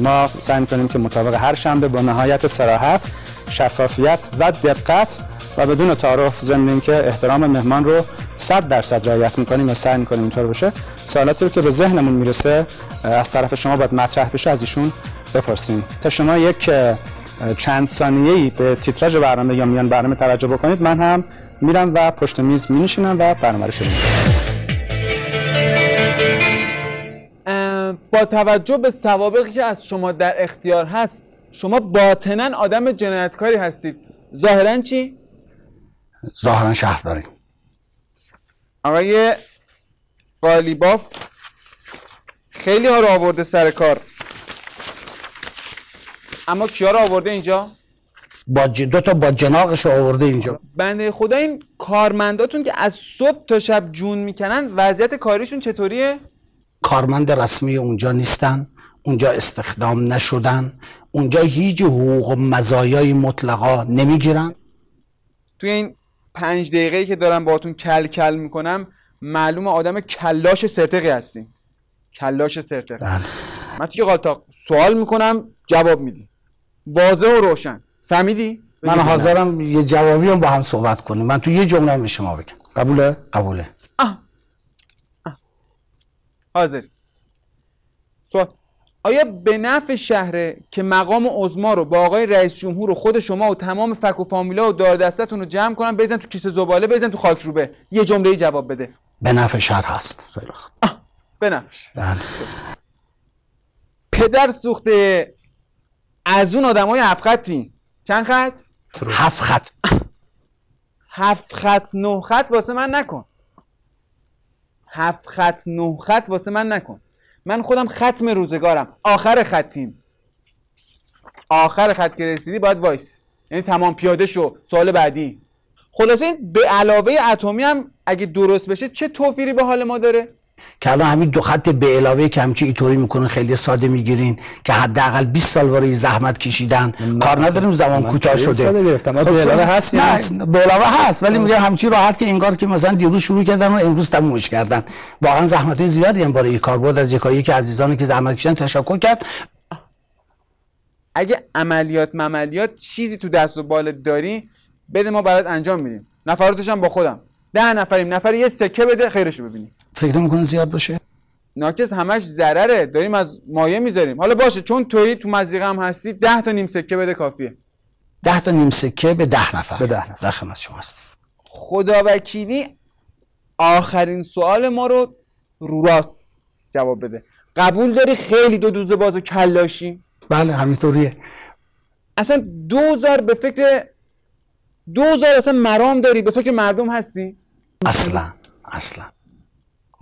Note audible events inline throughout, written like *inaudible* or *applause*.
ما سعی می‌کنیم که مطابق هر شنبه با نهایت سراحت شفافیت و دقت و بدون تعارف ضمن که احترام مهمان رو 100 درصد رعایت می‌کنیم و سعی می‌کنیم اینطور باشه سوالاتی رو که به ذهنمون می‌رسه از طرف شما باید مطرح بشه از ایشون بپرسیم. تا شما یک چند ثانیه‌ای به تیتراژ برنامه یا میان برنامه توجه بکنید من هم میرم و پشت میز می نشینم و برنامه رو شروع با توجه به سوابقی که از شما در اختیار هست شما باطنا آدم جنایتکاری هستید ظاهرا چی؟ ظاهرا شهرداری آقای قالیباف خیلی ها رو آورده سر کار اما کیا رو آورده اینجا؟ با ج... دو تا با جناقش رو آورده اینجا بنده خدا این کارمنداتون که از صبح تا شب جون می‌کنن وضعیت کاریشون چطوریه؟ کارمند رسمی اونجا نیستن اونجا استخدام نشدن اونجا هیچ حقوق و مزایای مطلقا نمی‌گیرن. توی این پنج دقیقه که دارم باهاتون کل کل می‌کنم معلوم آدم کلاش سرتقی هستیم. کلاش سرتقی. بله. من توی قالتاق سوال می‌کنم جواب میدی. واضح و روشن. فهمیدی؟ من حاضرم یه جوابی هم با هم صحبت کنیم. من تو یه جمله به شما بگم. قبوله؟ قبوله. آه. حاضر. سوال. آیا به نفع شهره که مقام عزما رو با آقای رئیس جمهور و خود شما و تمام فک و فامیلا و دار دستتون رو جمع کنن بزن تو کیسه زباله بزن تو خاک روبه؟ یه جمله جواب بده. به نفع شهر هست. خیلی خوب. به نفعش بله. پدر سوخته از اون آدم های هفت خطی. چند خط؟ هفت خط. هفت خط نه خط واسه من نکن. هفت خط نه خط واسه من نکن. من خودم ختم روزگارم. آخر خطیم. آخر خط که رسیدی باید وایس. یعنی تمام پیاده شو. سوال بعدی. خلاصه این به علاوه اتمی هم اگه درست بشه چه توفیری به حال ما داره؟ که الان همین دو خط به علاوه که همچی اینطوری می‌کنن خیلی ساده می‌گیرین که حداقل 20 سال برای زحمت کشیدن کار نداریم زمان کوتاه شده. ساده گرفتم. خب به علاوه هست یا نه نیست؟ به علاوه هست ولی میگه همچی راحت که انگار که مثلا دیروز شروع کردن و امروز تمومش کردن. واقعا زحمت های زیادی هم برای کار بود از یکایی که عزیزانی که زحمت کشیدن تشکر کرد. اگه عملیات مملیات چیزی تو دست و بالت داری بده ما برات انجام میدیم. نفراتش هم با خودم. ده نفریم. نفر یه سکه بده خیرشو ببینیم. فکر می‌کنه زیاد باشه؟ ناکس همش ضرره. داریم از مایه می‌ذاریم. حالا باشه چون تویی تو مزیقه هم هستی ده تا نیم سکه بده کافیه. ده تا نیم سکه به ده نفر. به ده نفر. خدمت شما هستیم. خدا وکیلی آخرین سوال ما رو رو راست جواب بده. قبول داری خیلی دو دوزه باز و کلاشی؟ بله همینطوریه. اصلا دوزار به فکر دوزار اصلا مرام داری؟ به فکر مردم هستی؟ اصلا اصلا.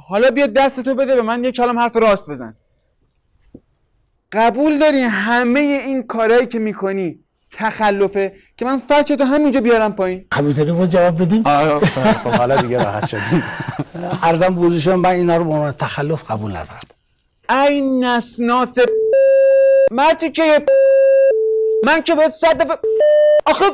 حالا بیا دستتو بده به من یه کلام حرف راست بزن. قبول داری همه این کارهایی که می‌کنی تخلفه که من فکرتو همینجا بیارم پایین؟ همینطوری ما جواب بدیم؟ آه خب حالا دیگه راحت شدیم. *laughs* ارزم بوزشون من اینا رو به عنوان تخلف قبول ندارم. ای نسناس مرتی که من که باید صد دفعه آخه